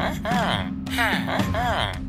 ha ha ha